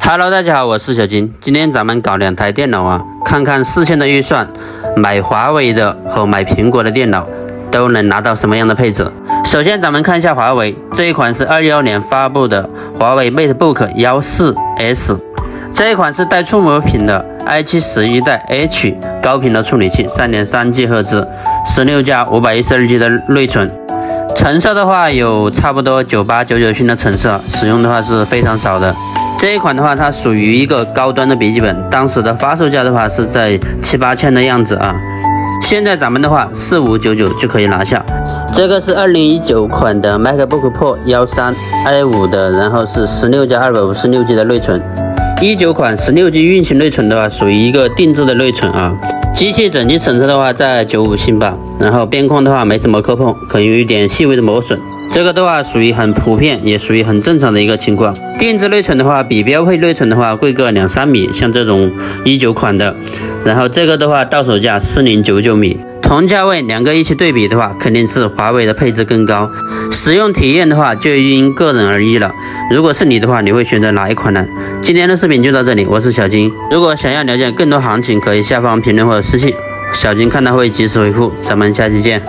Hello，大家好，我是小金。今天咱们搞两台电脑啊，看看四千的预算买华为的和买苹果的电脑都能拿到什么样的配置。首先，咱们看一下华为这一款是二幺年发布的华为 MateBook 幺四 S，这一款是带触摸屏的 i7 十一代 H 高频的处理器，三点三 G 赫兹，十六加五百一十二 G 的内存。成色的话有差不多九八九九星的成色，使用的话是非常少的。这一款的话，它属于一个高端的笔记本，当时的发售价的话是在七八千的样子啊。现在咱们的话四五九九就可以拿下。这个是二零一九款的 MacBook Pro 幺三 i 五的，然后是十六加二百五十六 G 的内存。一九款十六 G 运行内存的话，属于一个定制的内存啊。机器整体成色的话在九五新吧，然后边框的话没什么磕碰，可能有一点细微的磨损。这个的话属于很普遍，也属于很正常的一个情况。定制内存的话，比标配内存的话贵个两三米，像这种一九款的，然后这个的话到手价四零九九米。同价位两个一起对比的话，肯定是华为的配置更高。使用体验的话，就因个人而异了。如果是你的话，你会选择哪一款呢？今天的视频就到这里，我是小金。如果想要了解更多行情，可以下方评论或者私信，小金看到会及时回复。咱们下期见。